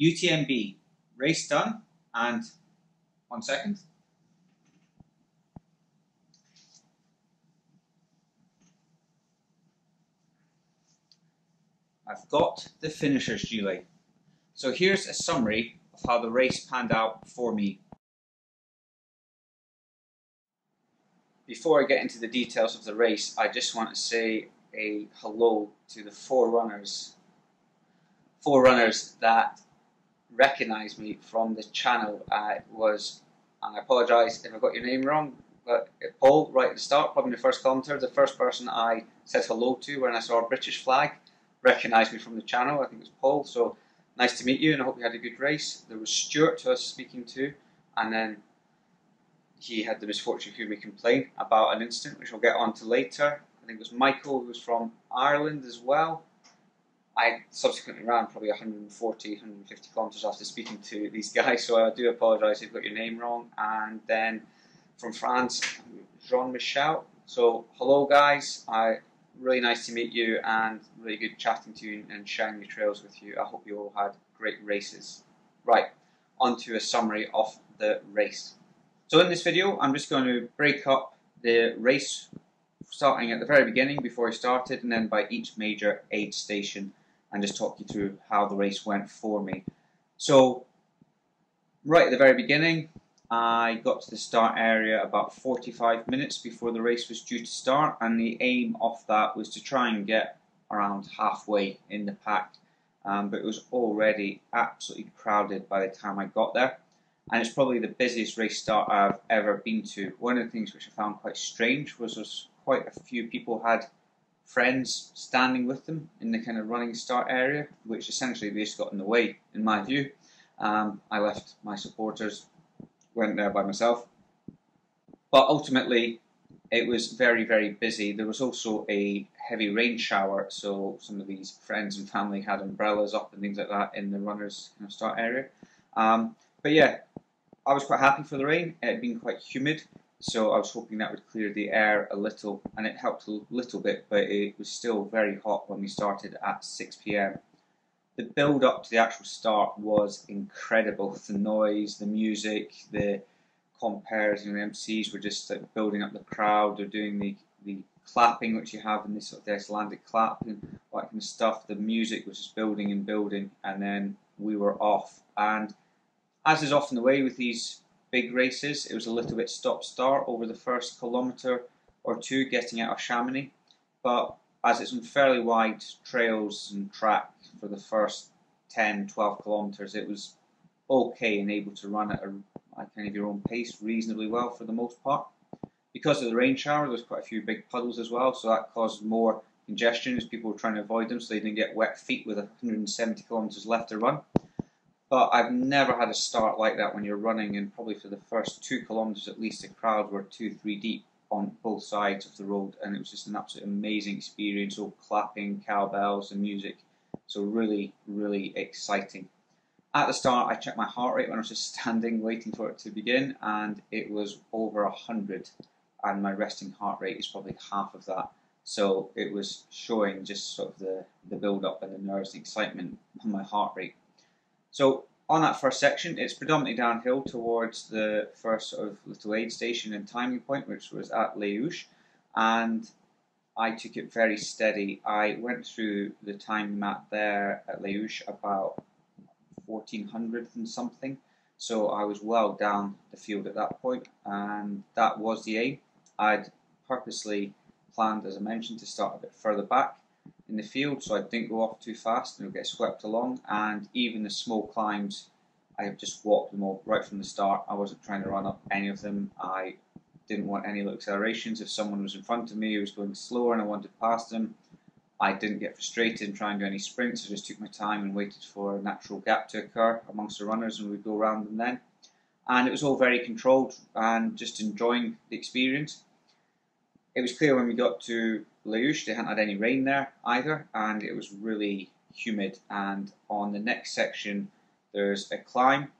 UTMB, race done, and one second. I've got the finishers gilet. So here's a summary of how the race panned out for me. Before I get into the details of the race, I just want to say a hello to the four runners. Four runners that recognized me from the channel. I was, and I apologise if I got your name wrong, but Paul, right at the start, probably the first kilometre, the first person I said hello to when I saw a British flag recognised me from the channel. I think it was Paul. So nice to meet you, and I hope you had a good race. There was Stuart who I was speaking to, and then he had the misfortune of hearing me complain about an incident, which we'll get on to later. I think it was Michael, who was from Ireland as well. I subsequently ran probably 140, 150 kilometres after speaking to these guys, so I do apologise if I got your name wrong. And then from France, Jean Michel. So, hello guys, I really nice to meet you and really good chatting to you and sharing the trails with you. I hope you all had great races. Right, on to a summary of the race. So in this video, I'm just going to break up the race starting at the very beginning before I started and then by each major aid station and just talk you through how the race went for me. So right at the very beginning, I got to the start area about 45 minutes before the race was due to start, and the aim of that was to try and get around halfway in the pack. Um, but it was already absolutely crowded by the time I got there, and it's probably the busiest race start I've ever been to. One of the things which I found quite strange was there's quite a few people had friends standing with them in the kind of running start area, which essentially they just got in the way, in my view. Um, I left my supporters went there by myself. But ultimately, it was very, very busy. There was also a heavy rain shower, so some of these friends and family had umbrellas up and things like that in the runners' kind of start area. Um, but yeah, I was quite happy for the rain. It had been quite humid, so I was hoping that would clear the air a little, and it helped a little bit, but it was still very hot when we started at 6 pm. The build up to the actual start was incredible. The noise, the music, the compares, and the MCs were just like building up the crowd. They're doing the, the clapping, which you have in this sort of Icelandic clap and that kind of stuff. The music was just building and building, and then we were off. And as is often the way with these big races, it was a little bit stop start over the first kilometre or two getting out of Chamonix. But as it's on fairly wide trails and track for the first 10, 12 kilometres, it was okay and able to run at a, kind of your own pace reasonably well for the most part. Because of the rain shower, there was quite a few big puddles as well, so that caused more congestion as people were trying to avoid them so they didn't get wet feet with 170 kilometres left to run. But I've never had a start like that when you're running, and probably for the first two kilometres at least, the crowd were two, three deep on both sides of the road, and it was just an absolutely amazing experience. All clapping, cowbells, and music. So really, really exciting. At the start, I checked my heart rate when I was just standing waiting for it to begin, and it was over hundred, and my resting heart rate is probably half of that. So it was showing just sort of the, the build up and the nerves, the excitement on my heart rate. So on that first section, it's predominantly downhill towards the first sort of little aid station and timing point, which was at Les Houches, and I took it very steady. I went through the time map there at Les Houches about 1400 and something, so I was well down the field at that point, and that was the aim. I'd purposely planned, as I mentioned, to start a bit further back in the field, so I didn't go off too fast and get swept along. And even the small climbs, I have just walked them all right from the start. I wasn't trying to run up any of them. I didn't want any little accelerations. If someone was in front of me who was going slower and I wanted past them, I didn't get frustrated and try and do any sprints. I just took my time and waited for a natural gap to occur amongst the runners and we'd go around them then. And it was all very controlled and just enjoying the experience. It was clear when we got to Les Houches, they hadn't had any rain there either, and it was really humid. And on the next section, there's a climb,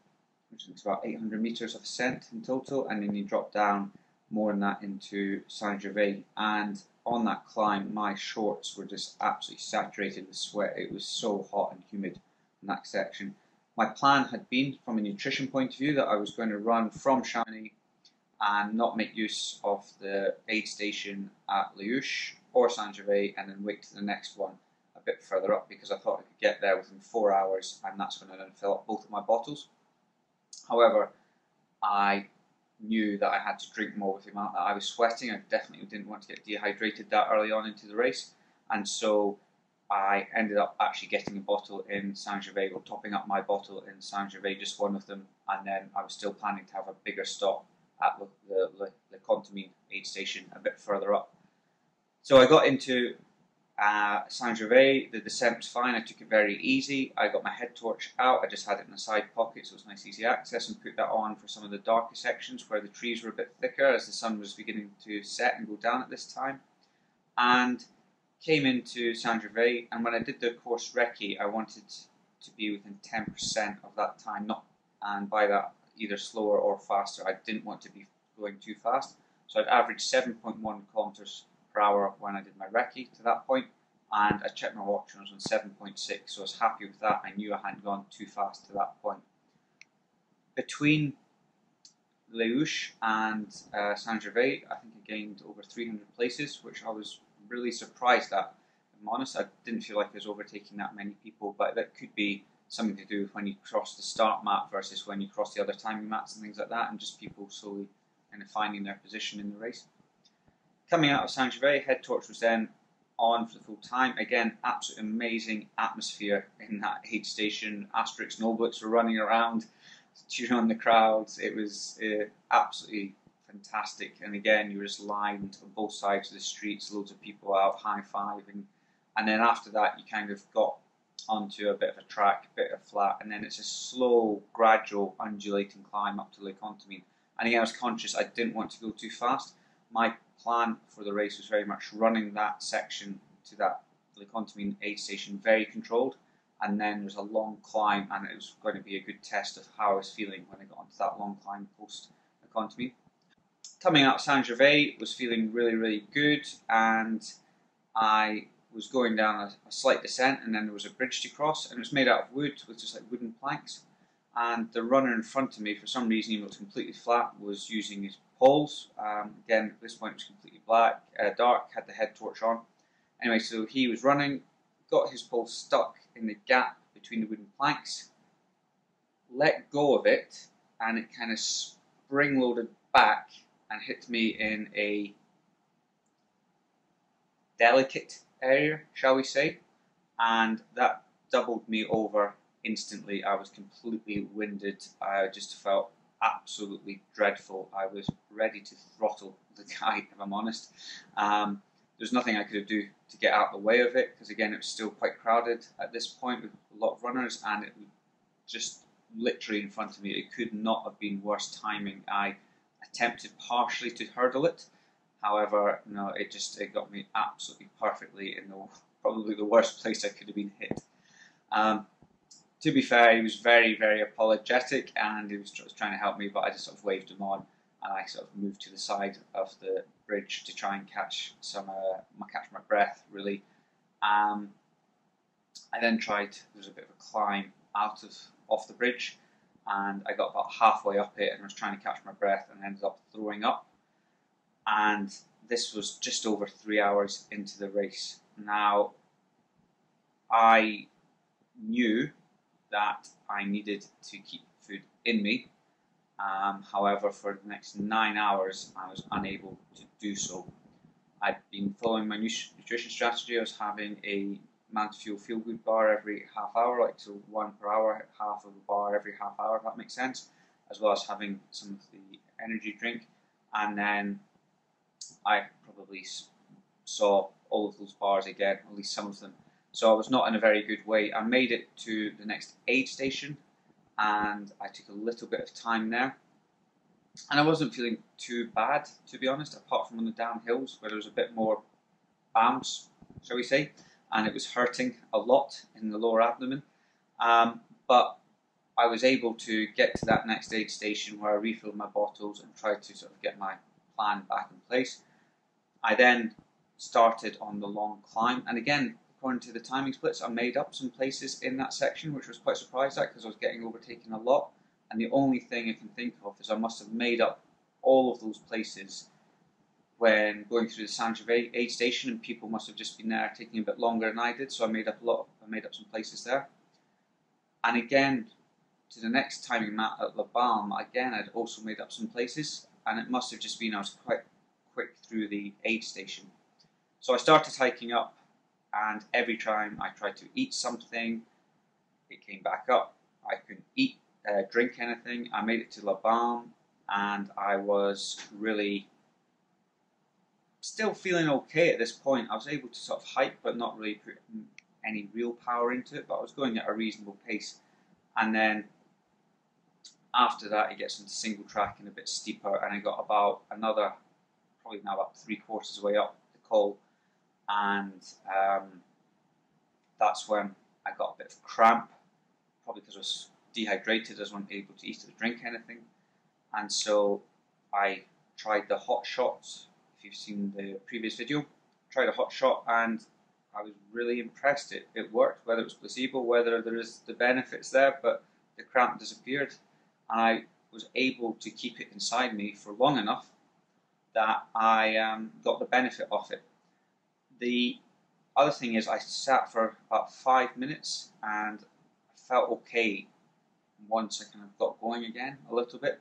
which is about 800 meters of ascent in total, and then you drop down more than that into Saint Gervais. And on that climb, my shorts were just absolutely saturated with sweat. It was so hot and humid in that section. My plan had been, from a nutrition point of view, that I was going to run from Chamonix and not make use of the aid station at Les Houches or Saint Gervais and then wait to the next one a bit further up because I thought I could get there within four hours and that's when I then fill up both of my bottles. However, I knew that I had to drink more with the amount that I was sweating. I definitely didn't want to get dehydrated that early on into the race, and so I ended up actually getting a bottle in Saint Gervais, or topping up my bottle in Saint Gervais, just one of them, and then I was still planning to have a bigger stop at the, the, the Contamine aid station a bit further up. So I got into uh, Saint Gervais, the descent was fine, I took it very easy. I got my head torch out, I just had it in the side pocket so it was nice easy access and put that on for some of the darker sections where the trees were a bit thicker as the sun was beginning to set and go down at this time. And came into Saint Gervais, and when I did the course recce, I wanted to be within 10% of that time, not and by that either slower or faster. I didn't want to be going too fast, so I'd average 7.1 kilometers per hour when I did my recce to that point, and I checked my watch and I was on 7.6, so I was happy with that. I knew I hadn't gone too fast to that point. Between Les Houches and uh, Saint Gervais, I think I gained over 300 places, which I was really surprised at. I'm honest, I didn't feel like I was overtaking that many people, but that could be something to do with when you cross the start map versus when you cross the other timing mats and things like that, and just people slowly kind of finding their position in the race. Coming out of Saint Gervais, head torch was then on for the full time. Again, absolute amazing atmosphere in that aid station. Asterix and Obelix were running around, cheering on the crowds. It was uh, absolutely fantastic. And again, you were just lined on both sides of the streets, loads of people out high fiving. And then after that, you kind of got onto a bit of a track, a bit of flat, and then it's a slow, gradual, undulating climb up to Les Contamines. And again, I was conscious I didn't want to go too fast. My plan for the race was very much running that section to that Les Contamines aid station very controlled. And then there's a long climb, and it was going to be a good test of how I was feeling when I got onto that long climb post Les Contamines coming out Saint Gervais was feeling really, really good, and I was going down a, a, slight descent, and then there was a bridge to cross, and it was made out of wood with just like wooden planks. And the runner in front of me, for some reason, it was completely flat, was using his poles. Um, again, at this point, it was completely black, uh, dark, had the head torch on. Anyway, so he was running, got his pole stuck in the gap between the wooden planks, let go of it, and it kind of spring loaded back and hit me in a delicate area, shall we say, and that doubled me over instantly. I was completely winded. I just felt absolutely dreadful. I was ready to throttle the guy, if I'm honest. Um, there's nothing I could do to get out of the way of it because, again, it was still quite crowded at this point with a lot of runners, and it was just literally in front of me. It could not have been worse timing. I attempted partially to hurdle it. However, no, it just it got me absolutely perfectly in the probably the worst place I could have been hit. Um, to be fair, he was very, very apologetic and he was trying to help me, but I just sort of waved him on and I sort of moved to the side of the bridge to try and catch some uh, catch my breath really. Um, I then tried. There was a bit of a climb out of off the bridge, and I got about halfway up it and was trying to catch my breath and ended up throwing up. And this was just over three hours into the race. Now, I knew that I needed to keep food in me. Um, however, for the next nine hours, I was unable to do so. I'd been following my nutrition strategy. I was having a Fuel Feel Good bar every half hour, like so one per hour, half of a bar every half hour, if that makes sense, as well as having some of the energy drink. And then I probably saw all of those bars again, at least some of them. So I was not in a very good way. I made it to the next aid station and I took a little bit of time there. And I wasn't feeling too bad, to be honest, apart from on the downhills where there was a bit more bounce, shall we say and it was hurting a lot in the lower abdomen. Um, but I was able to get to that next aid station where I refilled my bottles and tried to sort of get my plan back in place. I then started on the long climb, and again, according to the timing splits, I made up some places in that section, which was quite surprised at because I was getting overtaken a lot. And the only thing I can think of is I must have made up all of those places when going through the San aid station, and people must have just been there taking a bit longer than I did. So I made up a lot. Of, I made up some places there. And again, to the next timing mat at La Balme, again I'd also made up some places, and it must have just been I was quite quick through the aid station. So I started hiking up, and every time I tried to eat something, it came back up. I couldn't eat, uh, drink anything. I made it to La Balme, and I was really still feeling okay at this point. I was able to sort of hike, but not really put any real power into it. But I was going at a reasonable pace, and then after that, it gets into single track and a bit steeper, and I got about another, probably now about three quarters way up the col, and um, that's when I got a bit of cramp, probably because I was dehydrated, I wasn't able to eat or drink anything, and so I tried the hot shots if you've seen the previous video, tried a hot shot and I was really impressed. It, it worked, whether it was placebo, whether there is the benefits there, but the cramp disappeared. And I was able to keep it inside me for long enough that I um, got the benefit of it. The other thing is I sat for about five minutes and I felt okay once I kind of got going again a little bit.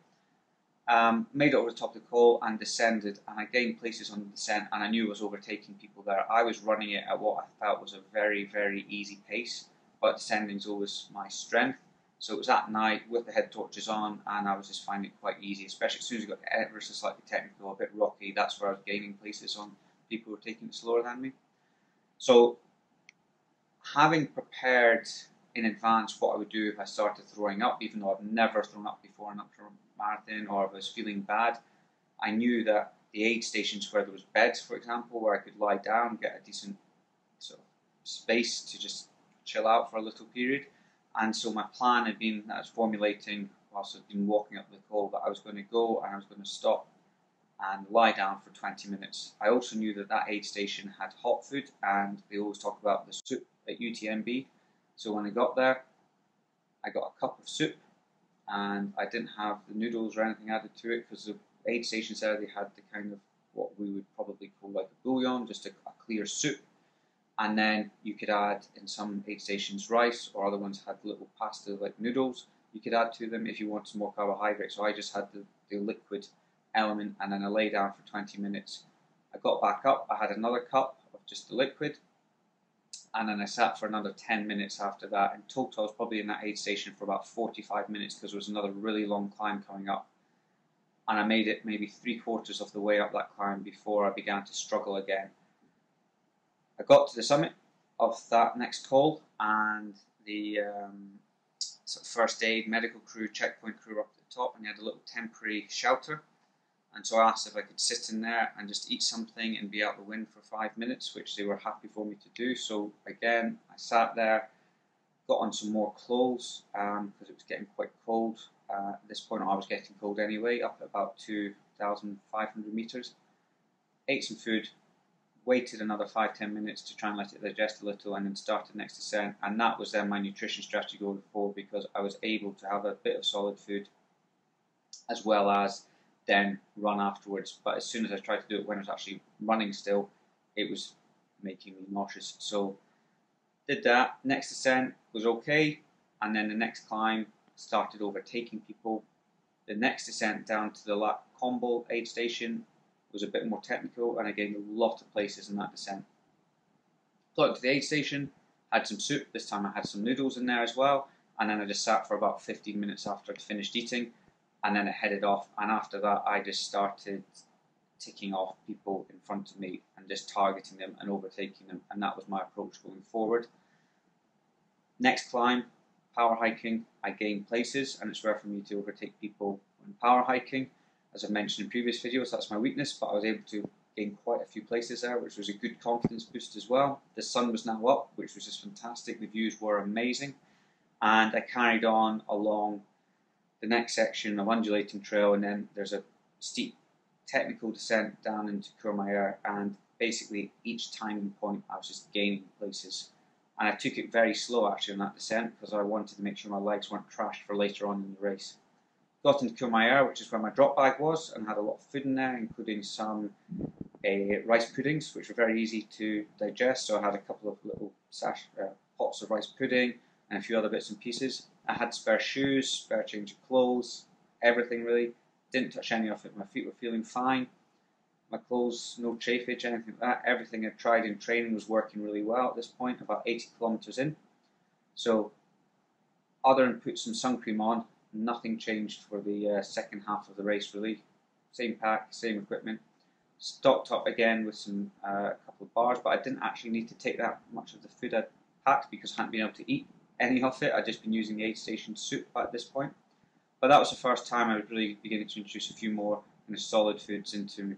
Um, made it over the top of the col and descended, and I gained places on the descent, and I knew I was overtaking people there. I was running it at what I felt was a very, very easy pace, but descending is always my strength. So it was at night with the head torches on, and I was just finding it quite easy, especially as soon as I got ever so slightly technical, a bit rocky. That's where I was gaining places on people were taking it slower than me. So, having prepared in advance what I would do if I started throwing up, even though I've never thrown up before in ultra marathon or I was feeling bad, I knew that the aid stations where there was beds, for example, where I could lie down, get a decent sort of space to just chill out for a little period. And so my plan had been that I was formulating whilst I've been walking up the col that I was going to go and I was going to stop and lie down for 20 minutes. I also knew that that aid station had hot food and they always talk about the soup at UTMB. So when I got there, I got a cup of soup and I didn't have the noodles or anything added to it because the aid stations there they had the kind of what we would probably call like a bouillon, just a, a clear soup. And then you could add in some aid stations rice, or other ones had little pasta like noodles. You could add to them if you want some more carbohydrate. So I just had the, the liquid element, and then I lay down for 20 minutes. I got back up. I had another cup of just the liquid, and then I sat for another 10 minutes after that. In total, I was probably in that aid station for about 45 minutes because there was another really long climb coming up. And I made it maybe three quarters of the way up that climb before I began to struggle again. I got to the summit of that next col, and the um, first aid medical crew, checkpoint crew up at the top, and they had a little temporary shelter and so I asked if I could sit in there and just eat something and be out the wind for five minutes, which they were happy for me to do. So again, I sat there, got on some more clothes because um, it was getting quite cold. Uh, at this point, I was getting cold anyway, up at about 2,500 meters. Ate some food, waited another five ten minutes to try and let it digest a little, and then started next descent. And that was then my nutrition strategy going forward because I was able to have a bit of solid food as well as then run afterwards. But as soon as I tried to do it when I was actually running still, it was making me nauseous. So did that. Next descent was okay, and then the next climb started overtaking people. The next descent down to the Lac Combal aid station was a bit more technical, and I gained a lot of places in that descent. Got to the aid station, had some soup. This time I had some noodles in there as well, and then I just sat for about 15 minutes after I'd finished eating and then I headed off. And after that, I just started ticking off people in front of me and just targeting them and overtaking them. And that was my approach going forward. Next climb, power hiking, I gained places, and it's rare for me to overtake people when power hiking. As I mentioned in previous videos, that's my weakness, but I was able to gain quite a few places there, which was a good confidence boost as well. The sun was now up, which was just fantastic. The views were amazing, and I carried on along the next section of undulating trail, and then there's a steep technical descent down into Courmayeur, and basically each timing point I was just gaining places. And I took it very slow actually on that descent because I wanted to make sure my legs weren't trashed for later on in the race. Got into Courmayeur, which is where my drop bag was, and had a lot of food in there, including some uh, rice puddings, which were very easy to digest. So I had a couple of little sash, uh, pots of rice pudding and a few other bits and pieces. I had spare shoes, spare change of clothes, everything really. Didn't touch any of it. My feet were feeling fine. My clothes, no chafage, anything like that. Everything I tried in training was working really well at this point, about 80 kilometers in. So, other than put some sun cream on, nothing changed for the uh, second half of the race really. Same pack, same equipment. Stocked up again with some uh, a couple of bars, but I didn't actually need to take that much of the food I'd packed because I hadn't been able to eat any of it. I'd just been using the aid station soup at this point. But that was the first time I was really beginning to introduce a few more kind of solid foods into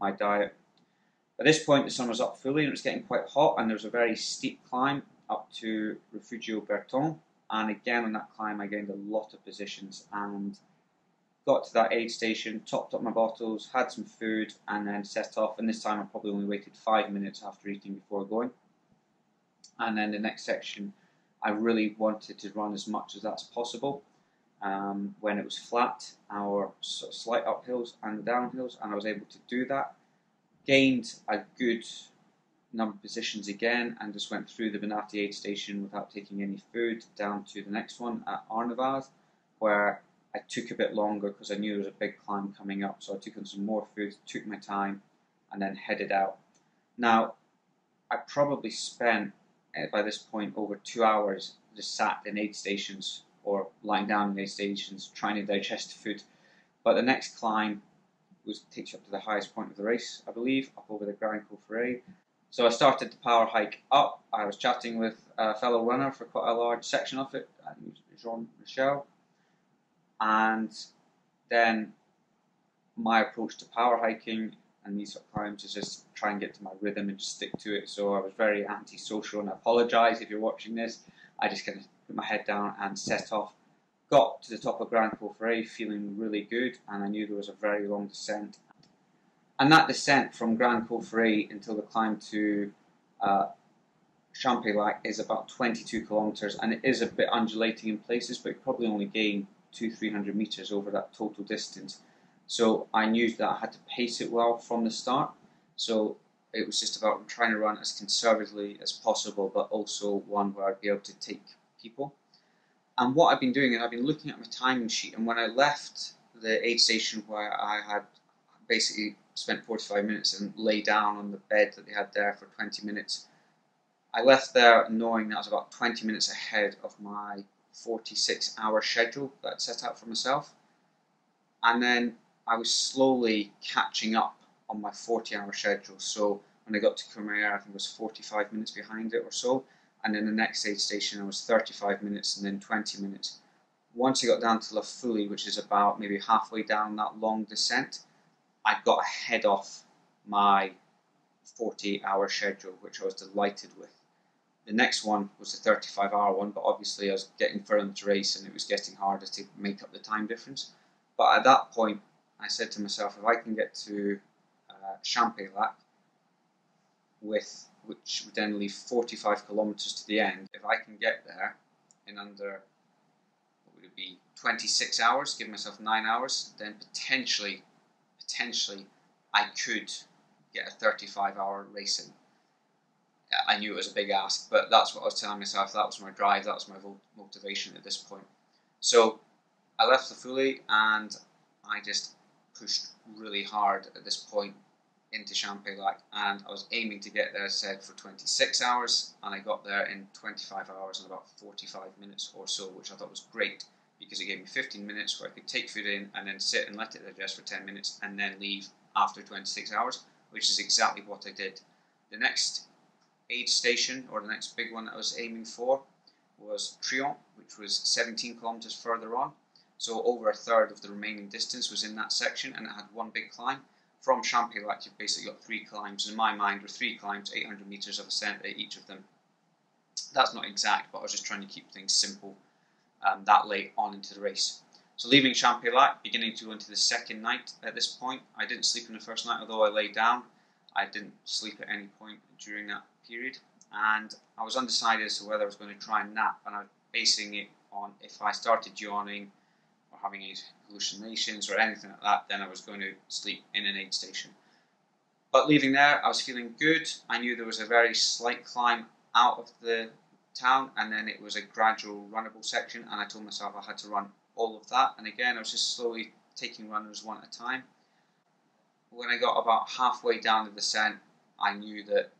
my diet. At this point, the sun was up fully and it was getting quite hot, and there was a very steep climb up to Rifugio Bertone. And again, on that climb, I gained a lot of positions and got to that aid station, topped up my bottles, had some food, and then set off. And this time, I probably only waited five minutes after eating before going. And then the next section, I really wanted to run as much as that's possible. Um, when it was flat, our sort of slight uphills and downhills, and I was able to do that. Gained a good number of positions again, and just went through the Bonatti aid station without taking any food down to the next one at Arnouvaz, where I took a bit longer because I knew there was a big climb coming up, so I took in some more food, took my time, and then headed out. Now, I probably spent by this point over two hours just sat in aid stations or lying down in aid stations trying to digest food. But the next climb was takes you up to the highest point of the race, I believe, up over the Grand Col Ferret. So I started the power hike up. I was chatting with a fellow runner for quite a large section of it, Jean Michel. And then my approach to power hiking and these sort of climbs is just try and get to my rhythm and just stick to it. So I was very antisocial, and I apologise if you're watching this. I just kind of put my head down and set off. Got to the top of Grand Col Ferret feeling really good, and I knew there was a very long descent. And that descent from Grand Col Ferret until the climb to uh, Champex-Lac is about 22 kilometres, and it is a bit undulating in places, but probably only gain two, three hundred metres over that total distance. So I knew that I had to pace it well from the start. So it was just about trying to run as conservatively as possible, but also one where I'd be able to take people. And what I've been doing is I've been looking at my timing sheet, and when I left the aid station where I had basically spent 45 minutes and lay down on the bed that they had there for 20 minutes, I left there knowing that I was about 20 minutes ahead of my 46 hour schedule that I'd set out for myself. And then I was slowly catching up on my 40 hour schedule. So when I got to Courmayeur, I think I was 45 minutes behind it or so. And then the next aid station, I was 35 minutes and then 20 minutes. Once I got down to La Fouly, which is about maybe halfway down that long descent, I got ahead off my 40 hour schedule, which I was delighted with. The next one was the 35 hour one, but obviously I was getting further into race and it was getting harder to make up the time difference. But at that point, I said to myself, if I can get to uh, Champex-Lac, with which would then leave 45 kilometers to the end, if I can get there in under what would it be 26 hours, give myself nine hours, then potentially, potentially, I could get a 35 hour racing. I knew it was a big ask, but that's what I was telling myself. That was my drive. That was my motivation at this point. So I left La Fouly and I just pushed really hard at this point into Champex-Lac and I was aiming to get there, said, for 26 hours and I got there in 25 hours and about 45 minutes or so, which I thought was great because it gave me 15 minutes where I could take food in and then sit and let it digest for 10 minutes and then leave after 26 hours, which is exactly what I did. The next aid station, or the next big one that I was aiming for, was Trient, which was 17 kilometers further on. So over a third of the remaining distance was in that section, and it had one big climb. From Champex-Lac, you've basically got three climbs. In my mind, were three climbs, 800 meters of ascent at each of them. That's not exact, but I was just trying to keep things simple um, that late on into the race. So leaving Champex-Lac, beginning to go into the second night at this point. I didn't sleep in the first night, although I lay down. I didn't sleep at any point during that period, and I was undecided as to whether I was going to try and nap, and I was basing it on if I started yawning or having any hallucinations or anything like that, then I was going to sleep in an aid station. But leaving there, I was feeling good. I knew there was a very slight climb out of the town, and then it was a gradual runnable section, and I told myself I had to run all of that. And again, I was just slowly taking runners one at a time. When I got about halfway down the descent, I knew that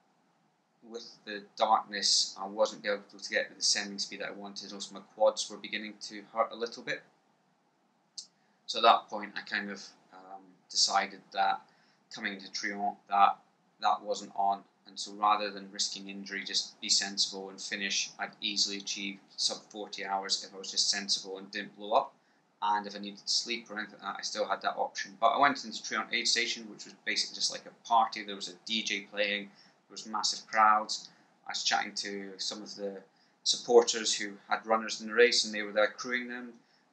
with the darkness, I wasn't able to get the descending speed that I wanted. Also, my quads were beginning to hurt a little bit. So at that point, I kind of um, decided that coming into Trient, that that wasn't on. And so rather than risking injury, just be sensible and finish, I'd easily achieve sub 40 hours if I was just sensible and didn't blow up. And if I needed to sleep or anything like that, I still had that option. But I went into Trient Aid Station, which was basically just like a party. There was a DJ playing, there was massive crowds. I was chatting to some of the supporters who had runners in the race and they were there crewing them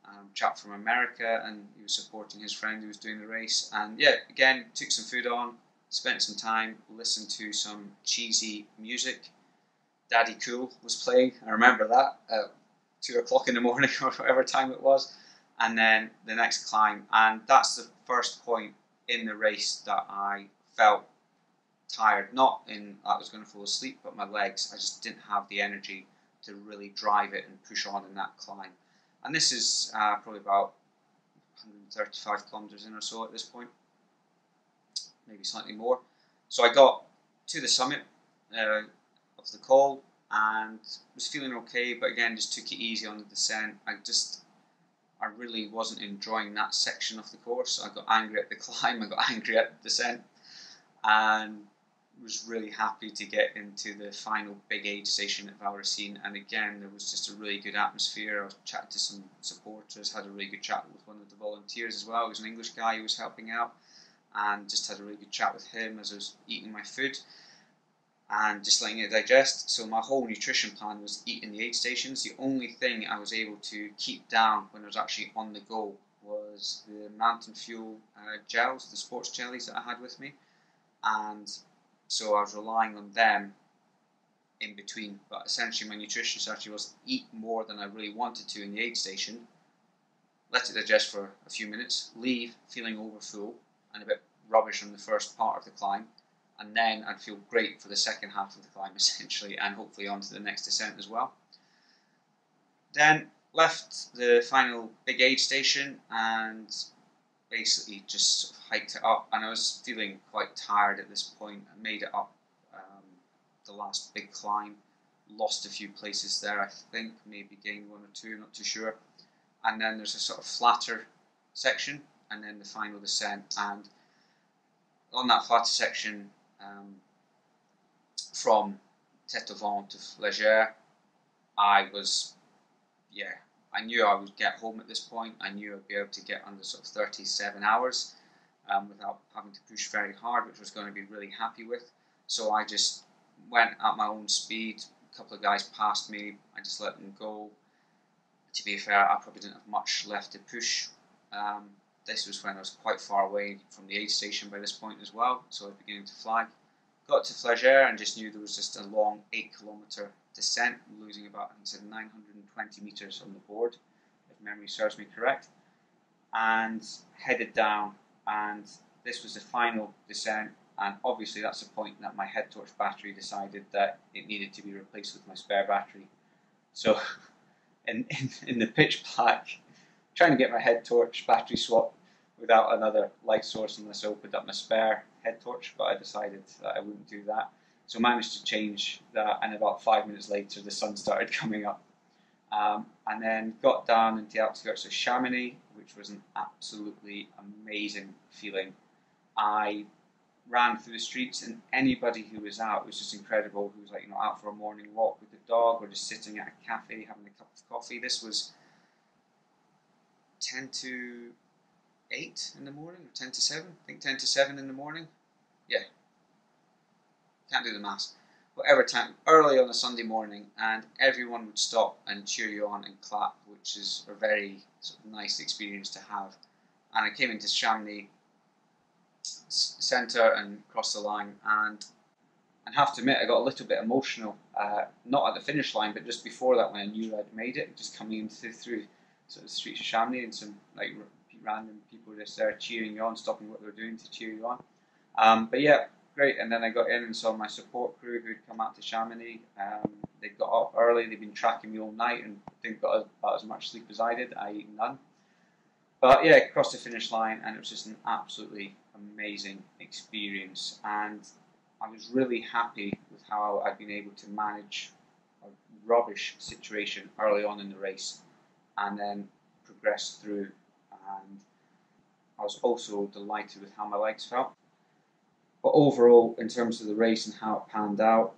um, chap from America, and he was supporting his friend who was doing the race. And yeah, again, took some food on, spent some time, listened to some cheesy music. Daddy Cool was playing. I remember that at two o'clock in the morning or whatever time it was. And then the next climb, and that's the first point in the race that I felt tired. Not in I was going to fall asleep, but my legs. I just didn't have the energy to really drive it and push on in that climb and this is uh, probably about 135 kilometers in or so at this point, maybe slightly more. So I got to the summit uh, of the col and was feeling okay, but again, just took it easy on the descent. I just, I really wasn't enjoying that section of the course. I got angry at the climb, I got angry at the descent, and was really happy to get into the final big aid station at Vallorcine. And again, there was just a really good atmosphere. I was chatting to some supporters, had a really good chat with one of the volunteers as well. He was an English guy who was helping out, and just had a really good chat with him as I was eating my food and just letting it digest. So my whole nutrition plan was eating the aid stations. The only thing I was able to keep down when I was actually on the go was the Mountain Fuel uh, gels, the sports jellies that I had with me, and so I was relying on them in between. But essentially, my nutrition strategy was eat more than I really wanted to in the aid station, let it digest for a few minutes, leave feeling overfull and a bit rubbish on the first part of the climb, and then I'd feel great for the second half of the climb, essentially, and hopefully onto the next descent as well. Then left the final big aid station and basically just sort of hiked it up, and I was feeling quite tired at this point. I made it up um, the last big climb, lost a few places there, I think, maybe gained one or two, not too sure. And then there's a sort of flatter section, and then the final descent. And on that flatter section, um, from Tête au Vent to Flégère, I was, yeah, I knew I would get home at this point. I knew I'd be able to get under sort of 37 hours um, without having to push very hard, which I was going to be really happy with. So I just went at my own speed. A couple of guys passed me. I just let them go. To be fair, I probably didn't have much left to push. Um, this was when I was quite far away from the aid station by this point as well, so I was beginning to flag. Got to Flégère and just knew there was just a long eight kilometre descent, losing about I said 920 meters on the board, if memory serves me correct, and headed down. And this was the final descent, and obviously that's the point that my head torch battery decided that it needed to be replaced with my spare battery. So, in, in, in the pitch black, trying to get my head torch battery swapped without another light source unless I opened up my spare head torch, but I decided that I wouldn't do that. So managed to change that, and about five minutes later, the sun started coming up. Um, and then got down into the outskirts of Chamonix, which was an absolutely amazing feeling. I ran through the streets, and anybody who was out was just incredible. Who was like, you know, out for a morning walk with the dog, or just sitting at a cafe having a cup of coffee. This was ten to eight in the morning, or ten to seven. I think ten to seven in the morning. Yeah, can't do the maths, whatever time, early on a Sunday morning, and everyone would stop and cheer you on and clap, which is a very sort of nice experience to have. And I came into Chamonix centre and crossed the line. And and have to admit, I got a little bit emotional, uh, not at the finish line, but just before that when I knew I'd made it, just coming into through sort of the streets of Chamonix and some like random people just there cheering you on, stopping what they're doing to cheer you on. Um, but yeah, great. And then I got in and saw my support crew who'd come out to Chamonix. Um, they got up early. They'd been tracking me all night and didn't got about as much sleep as I did. I eat none. But yeah, crossed the finish line, and it was just an absolutely amazing experience. And I was really happy with how I'd been able to manage a rubbish situation early on in the race, and then progress through. And I was also delighted with how my legs felt. But overall, in terms of the race and how it panned out,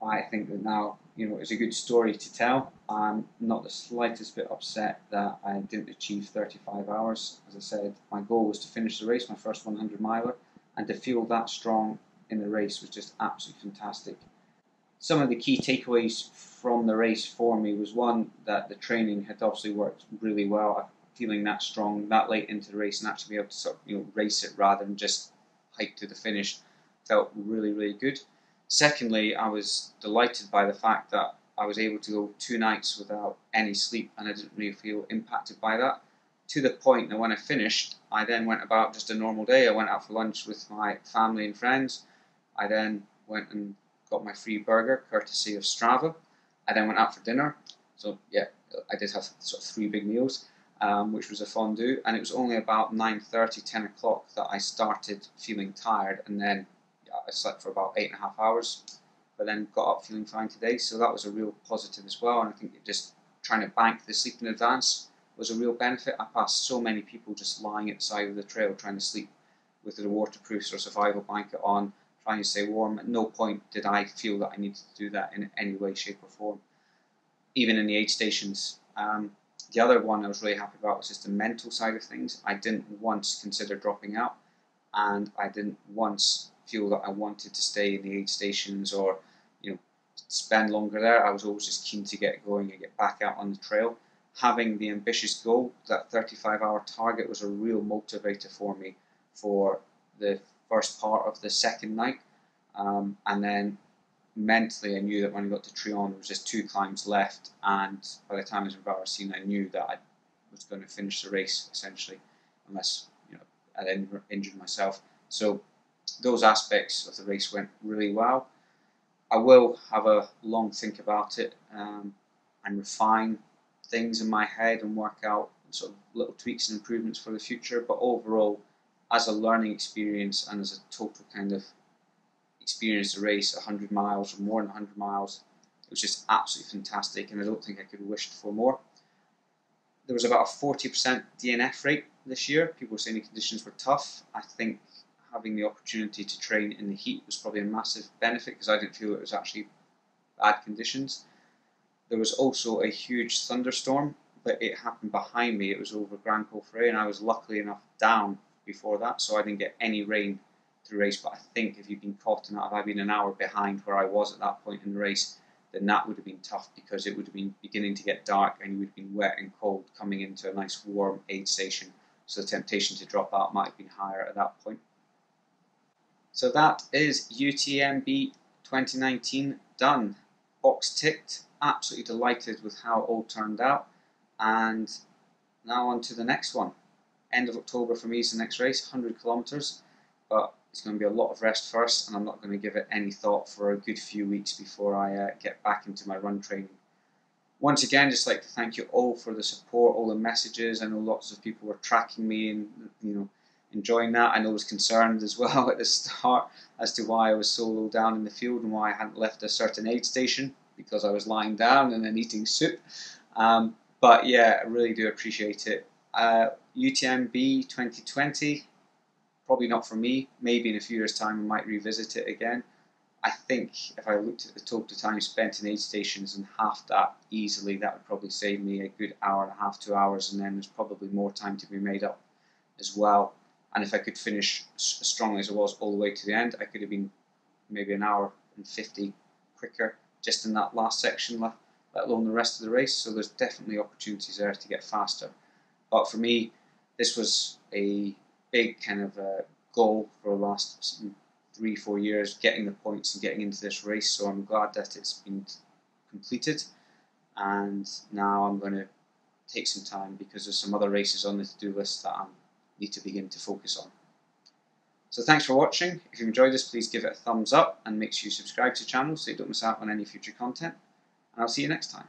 I think that now you know it's a good story to tell. I'm not the slightest bit upset that I didn't achieve 35 hours. As I said, my goal was to finish the race, my first 100 miler, and to feel that strong in the race was just absolutely fantastic. Some of the key takeaways from the race for me was one that the training had obviously worked really well. Feeling that strong that late into the race and actually be able to sort of you know race it rather than just hike to the finish felt really, really good. Secondly, I was delighted by the fact that I was able to go two nights without any sleep and I didn't really feel impacted by that. To the point that when I finished, I then went about just a normal day. I went out for lunch with my family and friends. I then went and got my free burger, courtesy of Strava. I then went out for dinner. So, yeah, I did have sort of three big meals um, which was a fondue, and it was only about 9.30, 10 o'clock that I started feeling tired, and then I slept for about eight and a half hours, but then got up feeling fine today, so that was a real positive as well, and I think just trying to bank the sleep in advance was a real benefit. I passed so many people just lying at the side of the trail trying to sleep with a waterproofs or survival blanket on, trying to stay warm. At no point did I feel that I needed to do that in any way, shape, or form. Even in the aid stations, um, the other one I was really happy about was just the mental side of things. I didn't once consider dropping out, and I didn't once feel that I wanted to stay in the aid stations or, you know, spend longer there. I was always just keen to get going and get back out on the trail. Having the ambitious goal, that 35 hour target, was a real motivator for me for the first part of the second night. Um, and then mentally, I knew that when I got to Trient, there was just two climbs left, and by the time I was in I knew that I was going to finish the race essentially, unless you know I then injured myself. So those aspects of the race went really well. I will have a long think about it um, and refine things in my head and work out sort of little tweaks and improvements for the future. But overall, as a learning experience and as a total kind of experienced a race 100 miles or more than 100 miles. It was just absolutely fantastic, and I don't think I could have wished for more. There was about a 40% DNF rate this year. People were saying the conditions were tough. I think having the opportunity to train in the heat was probably a massive benefit because I didn't feel it was actually bad conditions. There was also a huge thunderstorm, but it happened behind me. It was over Grand Col Ferret, and I was luckily enough down before that, so I didn't get any rain the race. But I think if you've been caught and I've been an hour behind where I was at that point in the race, then that would have been tough because it would have been beginning to get dark and you would have been wet and cold coming into a nice warm aid station. So the temptation to drop out might have been higher at that point. So that is UTMB 2019 done. Box ticked. Absolutely delighted with how it all turned out. And now on to the next one. End of October for me is the next race, 100 kilometres. But it's going to be a lot of rest first, and I'm not going to give it any thought for a good few weeks before I uh, get back into my run training. Once again, just like to thank you all for the support, all the messages. I know lots of people were tracking me and you know enjoying that. I know I was concerned as well at the start as to why I was so low down in the field and why I hadn't left a certain aid station because I was lying down and then eating soup. Um, but yeah, I really do appreciate it. Uh, UTMB 2020 probably not for me. Maybe in a few years' time I might revisit it again. I think if I looked at the total time spent in aid stations and half that easily, that would probably save me a good hour and a half, two hours, and then there's probably more time to be made up as well. And if I could finish as strongly as I was all the way to the end, I could have been maybe an hour and 50 quicker just in that last section, let alone the rest of the race. So there's definitely opportunities there to get faster. But for me, this was a big kind of uh, goal for the last three, four years, getting the points and getting into this race. So I'm glad that it's been completed, and now I'm going to take some time because there's some other races on the to-do list that I need to begin to focus on. So thanks for watching. If you enjoyed this, please give it a thumbs up and make sure you subscribe to the channel so you don't miss out on any future content. And I'll see you next time.